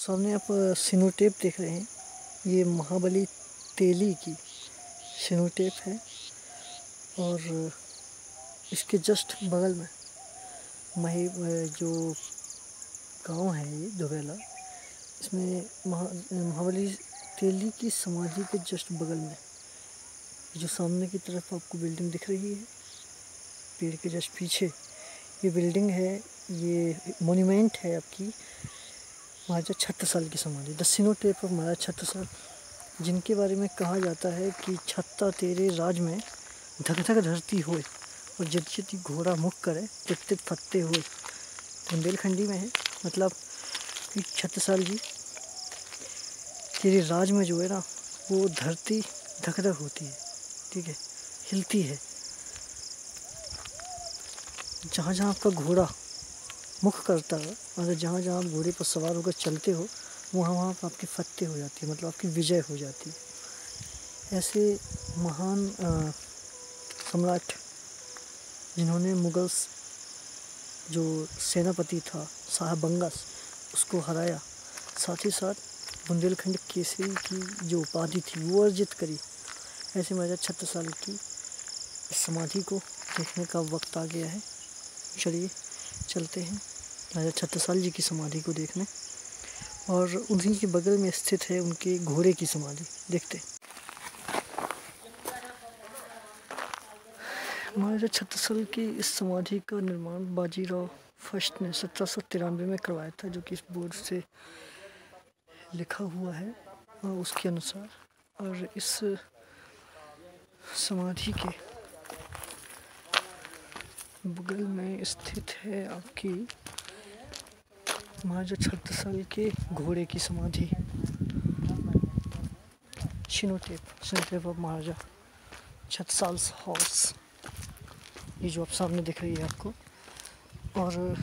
सामने आप सिनोटेप देख रहे हैं। ये महाबली तेली की सिनोटेप है और इसके जस्ट बगल में मही जो गाँव है ये दुबेला, इसमें महा, महाबली तेली की समाधि के जस्ट बगल में, जो सामने की तरफ़ आपको बिल्डिंग दिख रही है, पेड़ के जस्ट पीछे। ये बिल्डिंग है, ये मोन्यूमेंट है आपकी महाराजा छत्रसाल की समाधि the cenotaph of Maharaja Chhatrasal, जिनके बारे में कहा जाता है कि छत्ता तेरे राज में धक धक धरती होए और जद जति घोड़ा मुख करे तित तित फत्ते हुए। बुंदेलखंडी में है मतलब छत्रसाल जी, तेरे राज में जो है ना, वो धरती धक धक होती है, ठीक है, हिलती है। जहाँ जहाँ आपका घोड़ा मुख करता है मतलब जहाँ जहाँ आप घोड़े पर सवार होकर चलते हो, वहाँ वहाँ पर आपकी फतेह हो जाती है मतलब आपकी विजय हो जाती है। ऐसे महान सम्राट जिन्होंने मुगल्स जो सेनापति था, साहब बंगस, उसको हराया। साथ ही साथ बुंदेलखंड केसरी की जो उपाधि थी, वो अर्जित करी। ऐसे महाराजा छत्र साल की समाधि को देखने का वक्त आ गया है। चलिए, चलते हैं। राजा छत्रसाल जी की समाधि को देखने और उन्हीं के बगल में स्थित है उनके घोड़े की समाधि। देखते महाराजा छत्रसाल की इस समाधि का निर्माण बाजीराव फ़र्स्ट ने सत्रह सौ तिरानवे में करवाया था, जो कि इस बोर्ड से लिखा हुआ है, और उसके अनुसार। और इस समाधि के बगल में स्थित है आपकी महाराजा छत्रसाल के घोड़े की समाधि। Cenotaph cenotaph of Maharaja Chhatrasal horse ये जो आप सामने दिख रही है आपको। और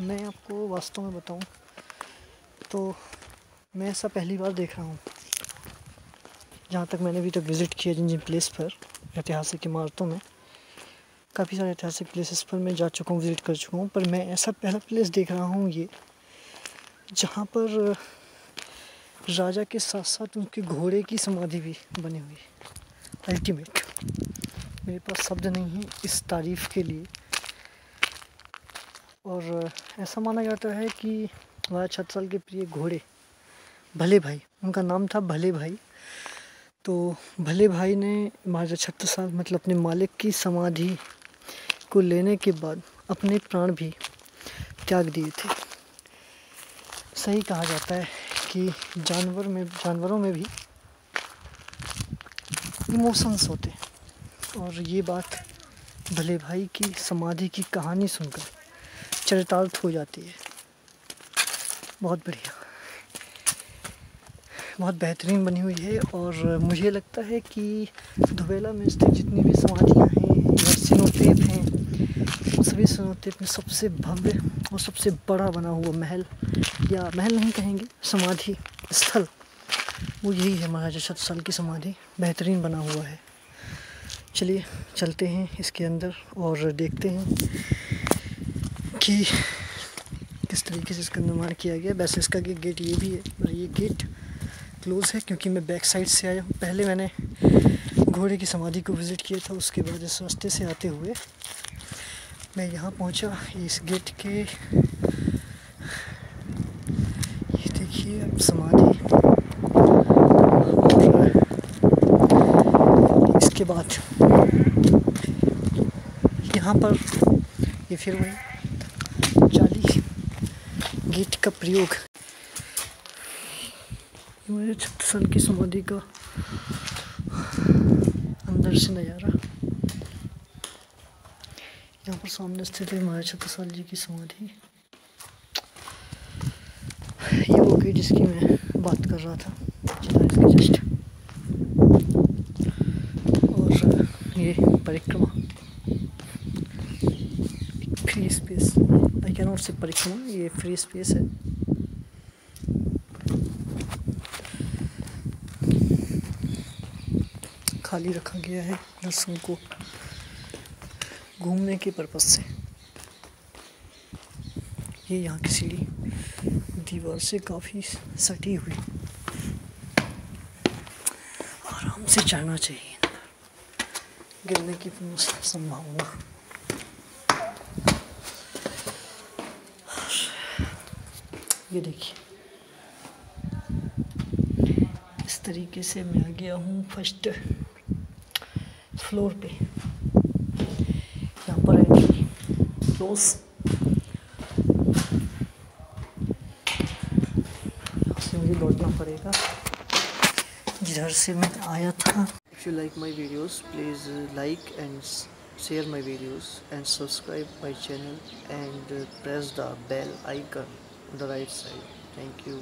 मैं आपको वास्तव में बताऊँ तो मैं ऐसा पहली बार देख रहा हूँ, जहाँ तक मैंने अभी तक विज़िट किया जिन जिन प्लेस पर, ऐतिहासिक इमारतों में। काफ़ी सारे ऐतिहासिक प्लेसेस पर मैं जा चुका हूँ विज़िट कर चुका हूँ, पर मैं ऐसा पहला प्लेस देख रहा हूँ ये, जहाँ पर राजा के साथ साथ उनके घोड़े की समाधि भी बनी हुई अल्टीमेट मेरे पास शब्द नहीं है इस तारीफ़ के लिए। और ऐसा माना जाता है कि वह छत साल के प्रिय घोड़े, भले भाई, उनका नाम था भले भाई। तो भले भाई ने महाराजा छत्तर साल मतलब अपने मालिक की समाधि को लेने के बाद अपने प्राण भी त्याग दिए थे। सही कहा जाता है कि जानवर में, जानवरों में भी इमोशंस होते हैं। और ये बात भले भाई की समाधि की कहानी सुनकर चरितार्थ हो जाती है। बहुत बढ़िया। बहुत बेहतरीन बनी हुई है और मुझे लगता है कि धुबेला में स्थित जितनी भी समाधियाँ हैं सनोतेप में सबसे भव्य और सबसे बड़ा बना हुआ महल, या महल नहीं कहेंगे, समाधि स्थल। वो यही है महाराजा छत्रसाल की समाधि। बेहतरीन बना हुआ है। चलिए, चलते हैं इसके अंदर और देखते हैं कि किस तरीके से इसका निर्माण किया गया। वैसे इसका गेट ये भी है और ये गेट क्लोज़ है, क्योंकि मैं बैक साइड से आया हूँ। पहले मैंने घोड़े की समाधि को विज़िट किया था, उसके बाद इस रास्ते से आते हुए मैं यहाँ पहुँचा इस गेट के। ये देखिए अब समाधि। इसके बाद यहाँ पर ये फिर वही जाली गेट का प्रयोग। छत्तीस की समाधि का अंदर से नज़ारा। यहाँ पर सामने स्थित है महाराज छत्रसाल जी की समाधि। ये वो गई जिसकी मैं बात कर रहा था जस्ट। और ये परिक्रमा। Free space. I can not say parikrama, ये फ्री स्पेस है। खाली रखा गया है दर्शकों को। घूमने के पर्पज़ से। ये यहाँ की सीढ़ी दीवार से काफ़ी सटी हुई। आराम से जाना चाहिए गिरने की संभावना। ये देखिए। इस तरीके से मैं आ गया हूँ फ़र्स्ट फ्लोर पे यहाँ पर एंट्री los. मुझे लौटना पड़ेगा। जिधर से मैं आया था। If you like my videos please like and share my videos and subscribe my channel and press the bell icon the right side thank you